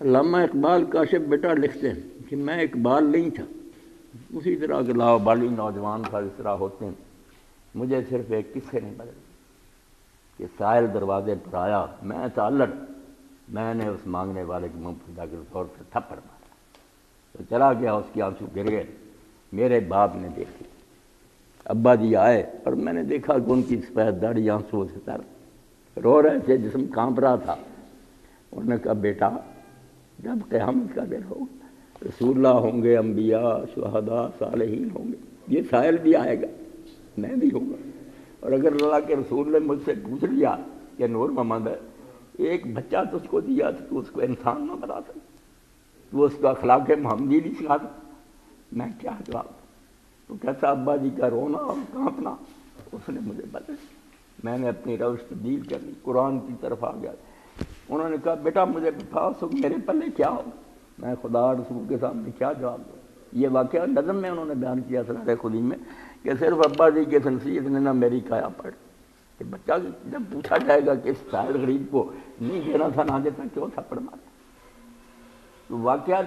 लामा इकबाल काशिफ बेटा लिखते हैं कि मैं इकबाल नहीं था। उसी तरह के लाबाली नौजवान था इस तरह होते हैं। मुझे सिर्फ़ एक किस्से नहीं बदल कि साहिल दरवाजे पर आया, मैं तालट मैंने उस मांगने वाले के मुँह पर जाकर ज़ोर से थप्पड़ मारा। तो चला गया, उसकी आँसू गिर गए। मेरे बाप ने देखी। अब्बा जी आए और मैंने देखा कि उनकी सफ़ेद दाढ़ी आँसू से तर रो रहे थे, जिसम काँप रहा था। उन्होंने कहा, बेटा जब क़यामत का दिन हो रसूल्ला होंगे अम्बिया शहदा, सालहीन होंगे। ये साहिल भी आएगा, मैं भी होगा और अगर अल्लाह के रसूल ने मुझसे पूछ लिया कि नूर मोहम्मद है एक बच्चा तुझको दिया तो तू उसको इंसान ना बना सकता तू उसको अखलाक मोहम्मदी नहीं सिखा सकता मैं क्या जवाब तो कहता, अब्बा जी का रोना और कांपना, उसने मुझे बदल। मैंने अपनी रवश तब्दील कर ली कुरान की तरफ़ आ गया। उन्होंने कहा, बेटा, मुझे बताओ सुख मेरे पल्ले क्या हो? मैं खुदा रसूल के सामने क्या जवाब दूँ? ये वाक़ नज़म में उन्होंने बयान किया सरार खुदी में कि सिर्फ़ अब्बा जी के संसीत ने ना मेरी काया पड़। कि बच्चा जब पूछा जाएगा कि इस शायर गरीब को नहीं देना था, ना देता, क्यों थप्पड़ मारा? तो वाक़ तो